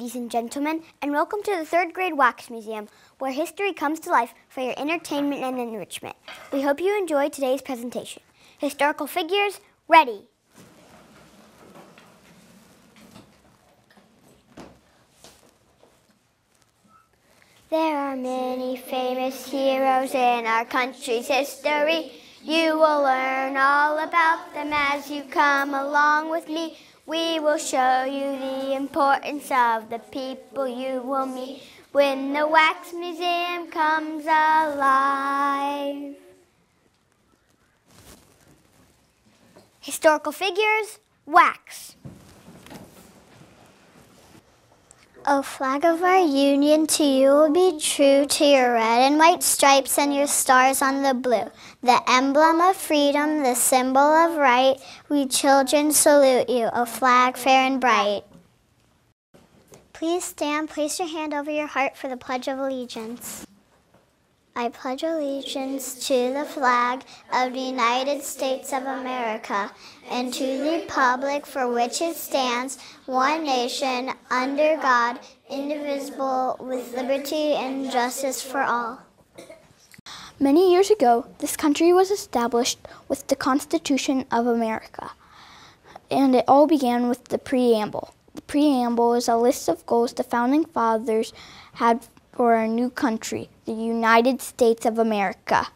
ladies and gentlemen, and welcome to the third grade Wax Museum, where history comes to life for your entertainment and enrichment. We hope you enjoy today's presentation. Historical figures, ready. There are many famous heroes in our country's history. You will learn all about them as you come along with me. We will show you the importance of the people you will meet when the Wax Museum comes alive. Historical figures, wax. O flag of our union, to you will be true to your red and white stripes and your stars on the blue. The emblem of freedom, the symbol of right, we children salute you, O flag fair and bright. Please stand, place your hand over your heart for the Pledge of Allegiance. I pledge allegiance to the flag of the United States of America and to the republic for which it stands, one nation, under God, indivisible, with liberty and justice for all. Many years ago, this country was established with the Constitution of America, and it all began with the preamble. The preamble is a list of goals the founding fathers had for our new country, the United States of America.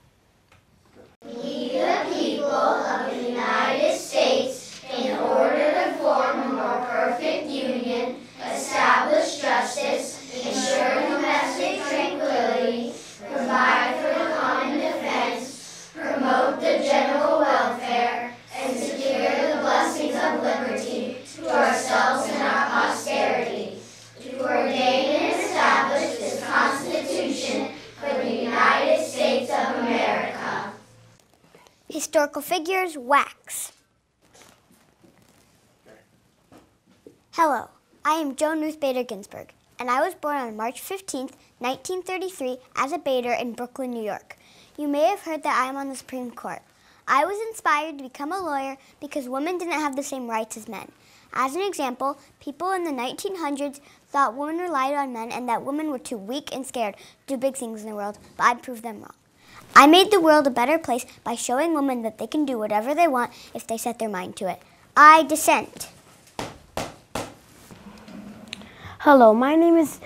Historical figures, wax. Hello, I am Joan Ruth Bader Ginsburg, and I was born on March 15, 1933, as a Bader in Brooklyn, New York. You may have heard that I am on the Supreme Court. I was inspired to become a lawyer because women didn't have the same rights as men. As an example, people in the 1900s thought women relied on men and that women were too weak and scared to do big things in the world, but I proved them wrong. I made the world a better place by showing women that they can do whatever they want if they set their mind to it. I dissent. Hello, my name is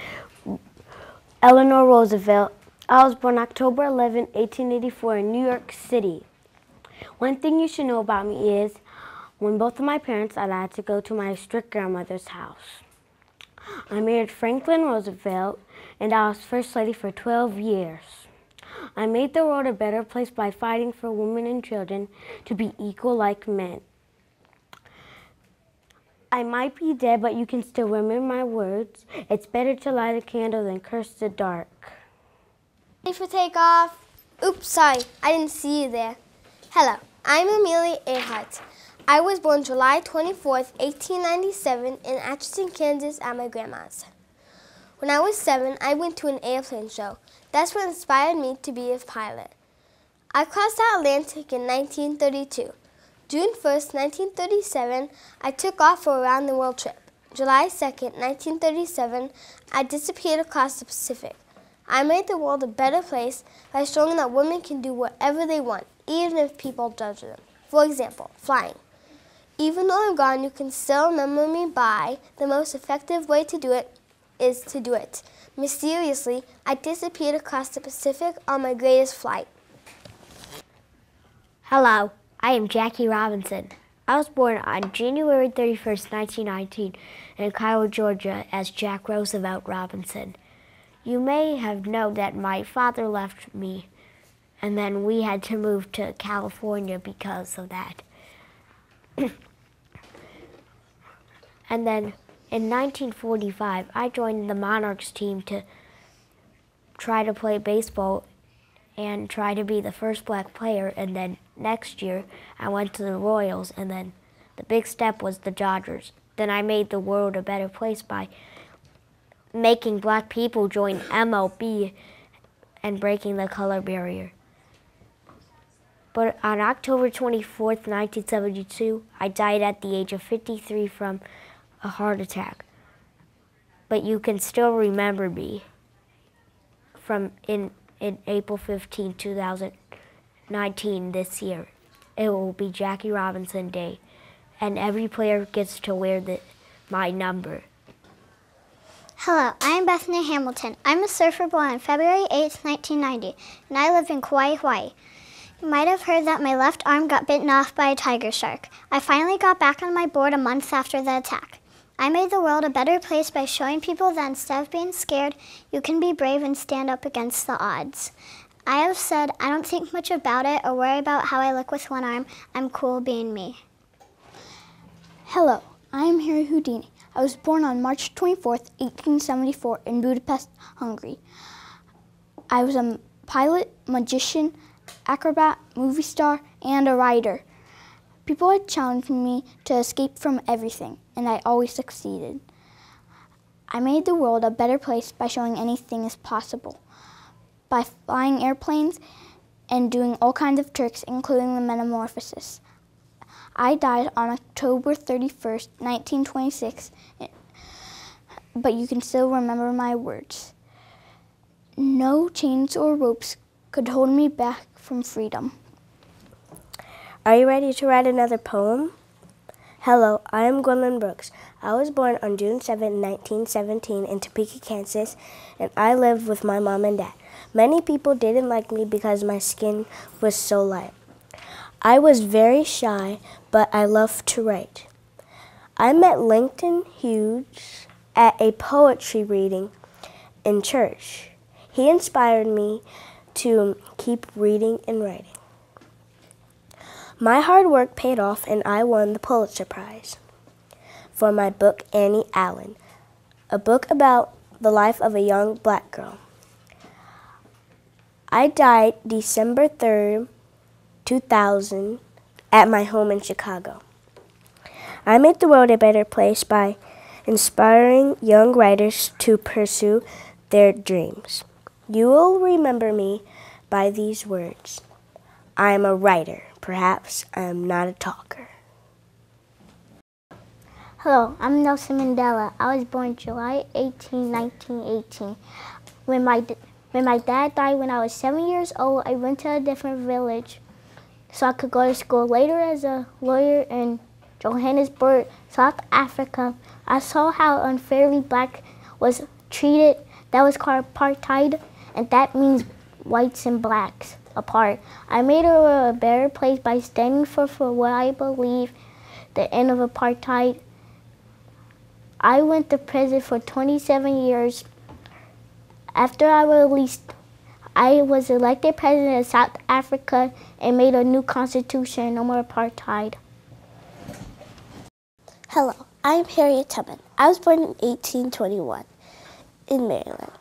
Eleanor Roosevelt. I was born October 11, 1884 in New York City. One thing you should know about me is when both of my parents allowed to go to my strict grandmother's house. I married Franklin Roosevelt and I was First Lady for 12 years. I made the world a better place by fighting for women and children to be equal like men. I might be dead, but you can still remember my words. It's better to light a candle than curse the dark. Ready for takeoff? Oops, sorry, I didn't see you there. Hello, I'm Amelia Earhart. I was born July 24th, 1897 in Atchison, Kansas at my grandma's. When I was seven, I went to an airplane show. That's what inspired me to be a pilot. I crossed the Atlantic in 1932. June 1st, 1937, I took off for a round the world trip. July 2nd, 1937, I disappeared across the Pacific. I made the world a better place by showing that women can do whatever they want, even if people judge them. For example, flying. Even though I'm gone, you can still remember me by the most effective way to do it is to do it. Mysteriously, I disappeared across the Pacific on my greatest flight. Hello, I am Jackie Robinson. I was born on January 31st, 1919 in Cairo, Georgia as Jack Roosevelt Robinson. You may have known that my father left me and then we had to move to California because of that. and then in 1945, I joined the Monarchs team to try to play baseball and try to be the first black player. And then next year, I went to the Royals, and then the big step was the Dodgers. Then I made the world a better place by making black people join MLB and breaking the color barrier. But on October 24th, 1972, I died at the age of 53 from a heart attack. but you can still remember me from in, in April 15, 2019 this year. It will be Jackie Robinson Day, and every player gets to wear the, my number. Hello, I am Bethany Hamilton. I'm a surfer born on February 8, 1990, and I live in Kauai, Hawaii. You might have heard that my left arm got bitten off by a tiger shark. I finally got back on my board a month after the attack. I made the world a better place by showing people that instead of being scared, you can be brave and stand up against the odds. I have said I don't think much about it or worry about how I look with one arm. I'm cool being me. Hello, I am Harry Houdini. I was born on March 24, 1874, in Budapest, Hungary. I was a pilot, magician, acrobat, movie star, and a writer. People had challenged me to escape from everything, and I always succeeded. I made the world a better place by showing anything is possible, by flying airplanes and doing all kinds of tricks, including the metamorphosis. I died on October 31st, 1926, but you can still remember my words. No chains or ropes could hold me back from freedom. Are you ready to write another poem? Hello, I am Gwendolyn Brooks. I was born on June 7, 1917 in Topeka, Kansas, and I lived with my mom and dad. Many people didn't like me because my skin was so light. I was very shy, but I loved to write. I met Langston Hughes at a poetry reading in church. He inspired me to keep reading and writing. My hard work paid off and I won the Pulitzer Prize for my book Annie Allen, a book about the life of a young black girl. I died December 3rd, 2000 at my home in Chicago. I made the world a better place by inspiring young writers to pursue their dreams. You will remember me by these words. I am a writer. Perhaps I am not a talker. Hello, I'm Nelson Mandela. I was born July 18, 1918. When my, when my dad died when I was seven years old, I went to a different village so I could go to school later as a lawyer in Johannesburg, South Africa. I saw how unfairly black was treated. That was called apartheid, and that means whites and blacks apart. I made a better place by standing for, for what I believe, the end of apartheid. I went to prison for 27 years. After I was released, I was elected president of South Africa and made a new constitution, no more apartheid. Hello, I'm Harriet Tubman. I was born in 1821 in Maryland.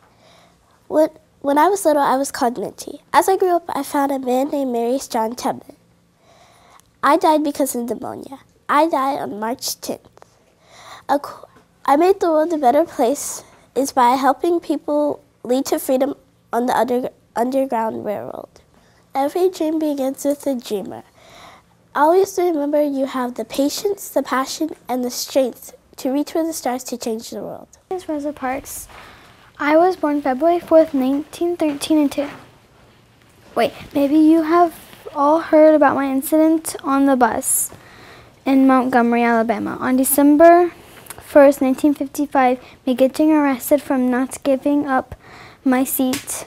When, when I was little, I was called Minty. As I grew up, I found a man named Mary John Tubman. I died because of pneumonia. I died on March 10th. I made the world a better place is by helping people lead to freedom on the under, Underground Railroad. Every dream begins with a dreamer. Always remember you have the patience, the passion, and the strength to reach for the stars to change the world. Rosa Parks. I was born February 4th, 1913 and two. Wait, maybe you have all heard about my incident on the bus in Montgomery, Alabama. On December 1st, 1955, me getting arrested from not giving up my seat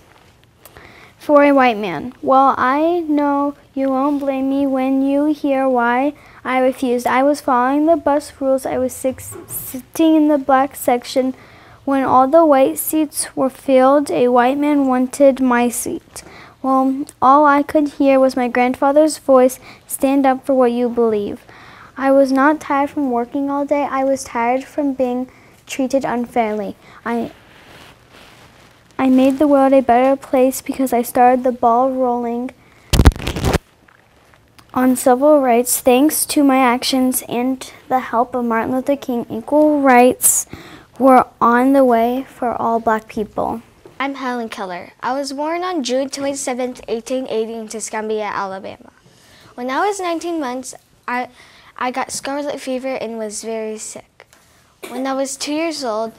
for a white man. Well, I know you won't blame me when you hear why I refused. I was following the bus rules. I was six, sitting in the black section. When all the white seats were filled, a white man wanted my seat. Well, all I could hear was my grandfather's voice, stand up for what you believe. I was not tired from working all day. I was tired from being treated unfairly. I I made the world a better place because I started the ball rolling on civil rights thanks to my actions and the help of Martin Luther King. Equal rights were on the way for all black people. I'm Helen Keller. I was born on June 27, 1880 in Tuscumbia, Alabama. When I was 19 months, I, I got scarlet fever and was very sick. When I was two years old,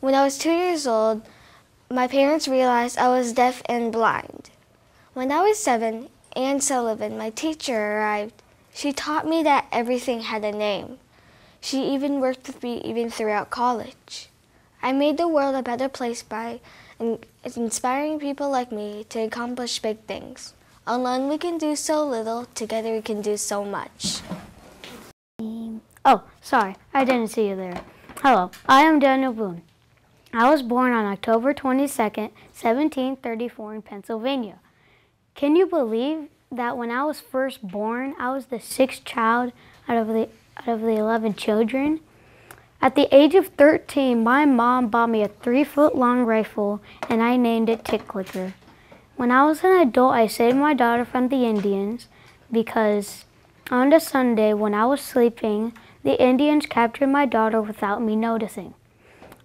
When I was two years old, my parents realized I was deaf and blind. When I was seven, Anne Sullivan, my teacher, arrived. She taught me that everything had a name. She even worked with me even throughout college. I made the world a better place by inspiring people like me to accomplish big things. Alone we can do so little, together we can do so much. Oh, sorry, I didn't see you there. Hello, I am Daniel Boone. I was born on October 22nd, 1734 in Pennsylvania. Can you believe that when I was first born, I was the sixth child out of the, out of the 11 children? At the age of 13, my mom bought me a three foot long rifle and I named it Tick Licker. When I was an adult, I saved my daughter from the Indians because on a Sunday when I was sleeping, the Indians captured my daughter without me noticing.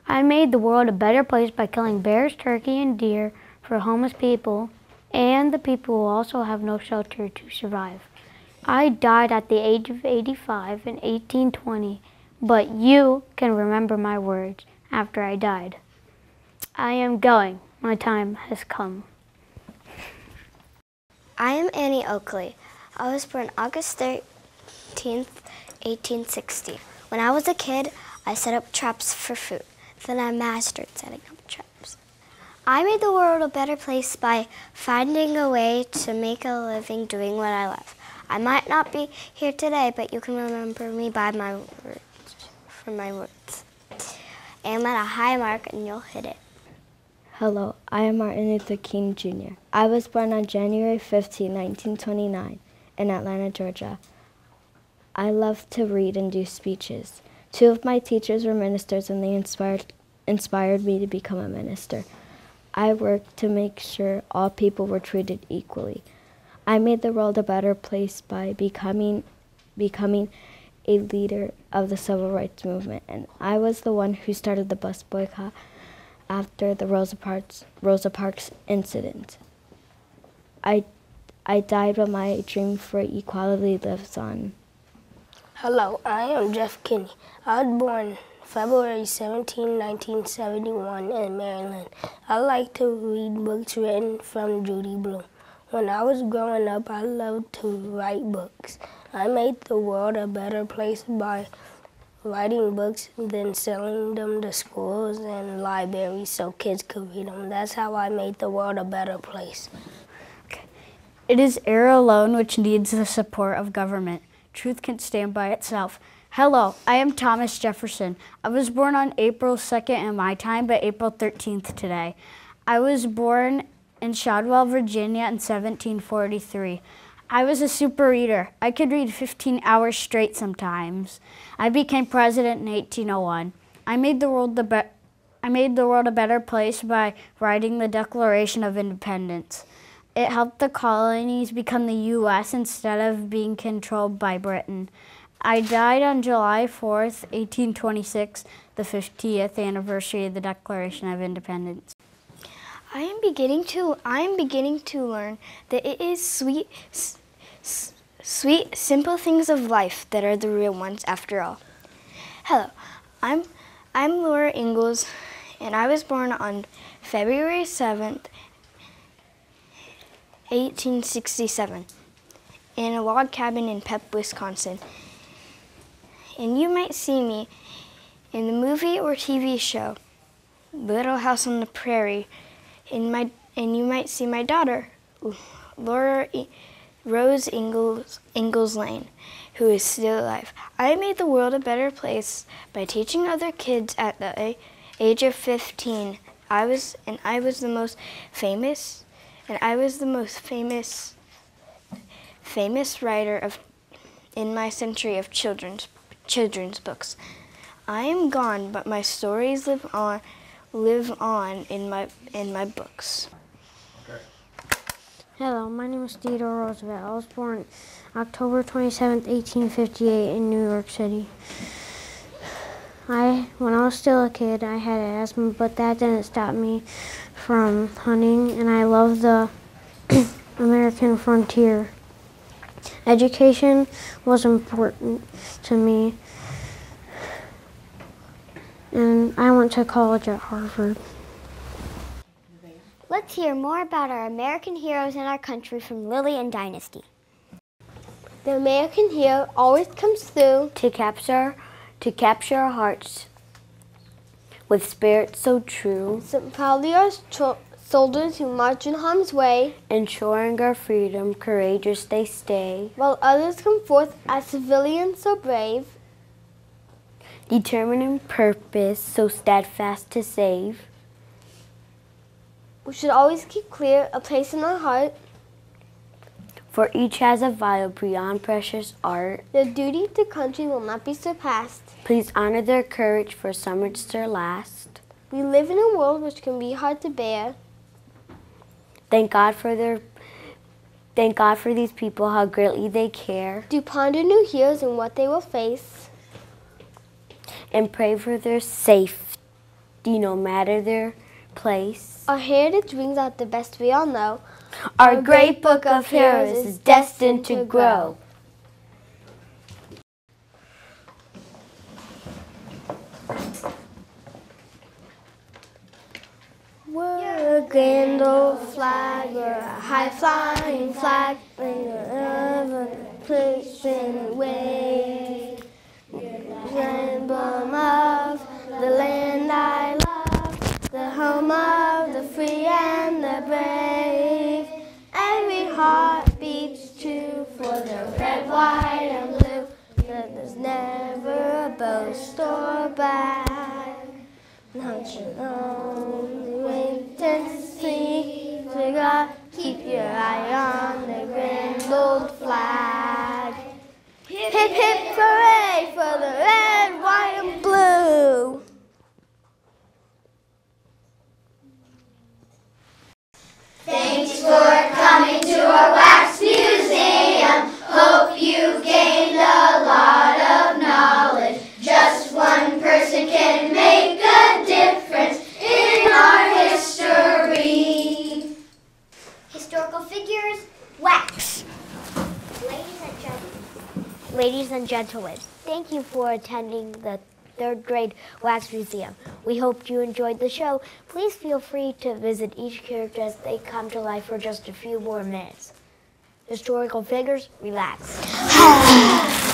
I made the world a better place by killing bears, turkey, and deer for homeless people and the people who also have no shelter to survive. I died at the age of 85 in 1820, but you can remember my words after I died. I am going. My time has come. I am Annie Oakley. I was born August 13th, 1860. When I was a kid, I set up traps for food. Then I mastered setting up traps. I made the world a better place by finding a way to make a living doing what I love. I might not be here today, but you can remember me by my words, from my words. Aim at a high mark and you'll hit it. Hello, I am Martin Luther King Jr. I was born on January 15, 1929, in Atlanta, Georgia. I love to read and do speeches. Two of my teachers were ministers and they inspired, inspired me to become a minister. I worked to make sure all people were treated equally. I made the world a better place by becoming, becoming a leader of the civil rights movement, and I was the one who started the bus boycott after the Rosa Parks, Rosa Parks incident. I, I died, but my dream for equality lives on. Hello, I am Jeff Kinney. I was born February 17, 1971 in Maryland. I like to read books written from Judy Blume. When I was growing up, I loved to write books. I made the world a better place by writing books, then selling them to schools and libraries so kids could read them. That's how I made the world a better place. It is error alone which needs the support of government. Truth can stand by itself. Hello, I am Thomas Jefferson. I was born on April 2nd in my time, but April 13th today. I was born in Shadwell, Virginia in 1743. I was a super reader. I could read 15 hours straight sometimes. I became president in 1801. I made the world the be- I made the world a better place by writing the Declaration of Independence. It helped the colonies become the U.S. instead of being controlled by Britain. I died on July 4th, 1826, the 50th anniversary of the Declaration of Independence. I am beginning to I am beginning to learn that it is sweet sweet simple things of life that are the real ones after all. Hello. I'm I'm Laura Ingalls and I was born on February 7th, 1867 in a log cabin in Pep, Wisconsin. And you might see me in the movie or TV show Little House on the Prairie in my and you might see my daughter, Laura Rose Ingalls, Ingalls Lane, who is still alive. I made the world a better place by teaching other kids at the age of 15. I was and I was the most famous and I was the most famous famous writer of in my century of children's children's books. I am gone, but my stories live on live on in my in my books. Hello, my name is Theodore Roosevelt. I was born October 27, 1858 in New York City. I, when I was still a kid, I had asthma, but that didn't stop me from hunting, and I love the American frontier. Education was important to me. And I went to college at Harvard. Let's hear more about our American heroes in our country from Lily and Dynasty. The American hero always comes through to capture to capture our hearts with spirit so true, so proudly our soldiers who march in harm's way, ensuring our freedom, courageous they stay, while others come forth as civilians so brave, determined in purpose, so steadfast to save. We should always keep clear a place in our heart, for each has a value beyond precious art. Their duty to country will not be surpassed. Please honor their courage, for some it's their last. We live in a world which can be hard to bear. Thank God for their thank God for these people, how greatly they care. Do ponder new heroes and what they will face. And pray for their safety, no matter their place. Our heritage brings out the best we all know. Our, Our great book of heroes is destined to grow. Keep your eye on the grand old flag. Hip, hip, hip, hooray for the red, white, and blue. Thanks for coming to our wax gentlemen, thank you for attending the third grade wax museum. We hope you enjoyed the show. Please feel free to visit each character as they come to life for just a few more minutes. Historical figures, relax.